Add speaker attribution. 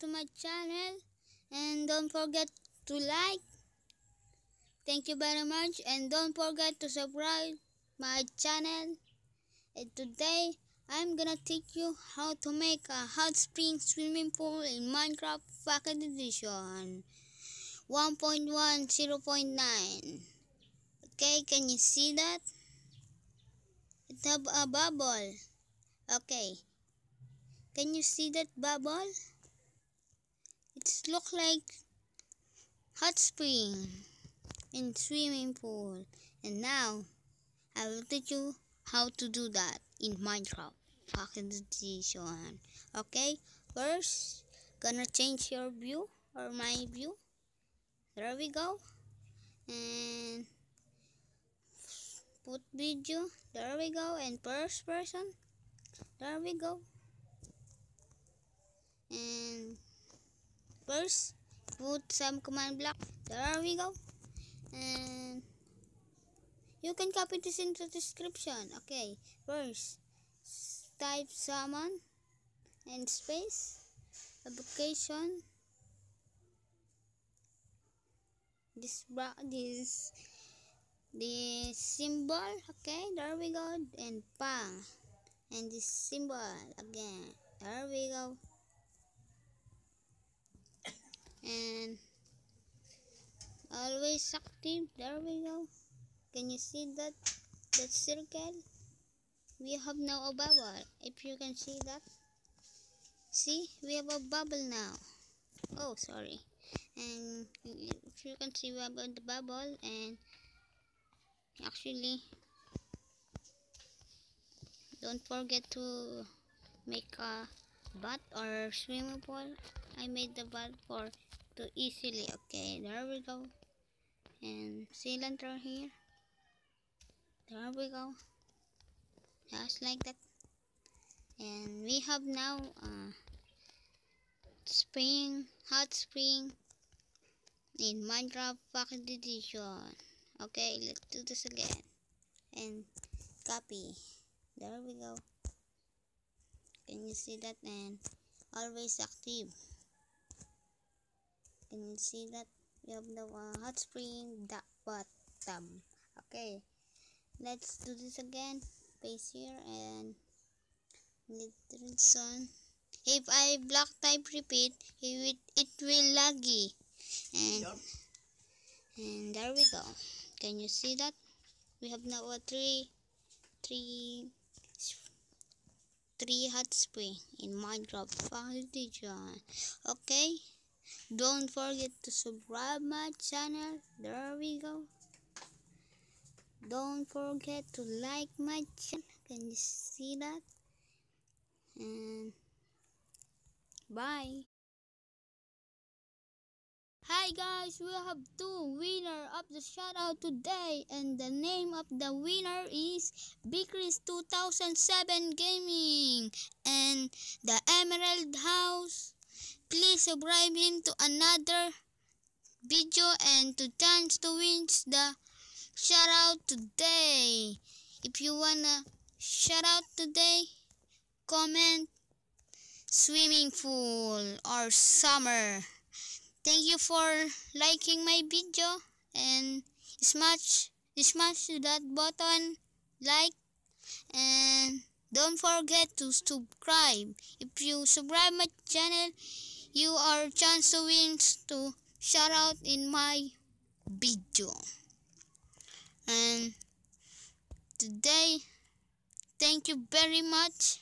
Speaker 1: to my channel and don't forget to like. Thank you very much and don't forget to subscribe my channel. And today I'm gonna teach you how to make a hot spring swimming pool in Minecraft Pocket Edition 1.10.9 okay can you see that? It have a bubble. Okay. Can you see that bubble? It looks like hot spring in swimming pool. And now I will teach you how to do that in Minecraft Pocket Edition. Okay, first gonna change your view or my view. There we go. And put video. There we go. And first person. There we go and first put some command block. There we go. And you can copy this into the description. Okay first type summon and space evocation. This this this symbol okay there we go. And bang and this symbol again. There we go and always active there we go. Can you see that that circle? We have now a bubble if you can see that. See we have a bubble now. Oh sorry. And if you can see we have the bubble and actually don't forget to make a bath or swimming pool. I made the bath for to easily. Okay there we go and cylinder here. There we go. Just like that. And we have now uh, spring hot spring in minecraft pocket edition. Okay let's do this again. And copy. There we go. Can you see that? And always active. Can you see that we have the uh, hot spring that bottom. Okay let's do this again. Paste here and sun. If I block type repeat it will, it will laggy. And yep. and there we go. Can you see that? We have now a three three three hot spring in Minecraft. Foundation okay don't forget to subscribe my channel. There we go. Don't forget to like my channel. Can you see that? And bye. Hi guys, we have two winner of the shoutout today. And the name of the winner is Vichris 2007 Gaming. And the Emerald House Please subscribe him to another video and to chance to win the shout out today. If you wanna shout out today, comment swimming pool or summer. Thank you for liking my video and smash smash that button like and don't forget to subscribe. If you subscribe my channel, you are chance to win to shout out in my video. And today thank you very much